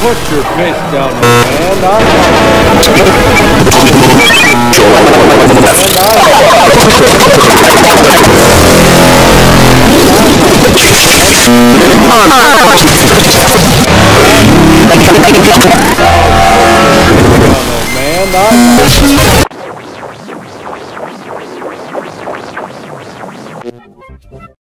Put your fist down, man. I'm man. I'm Andar, cara.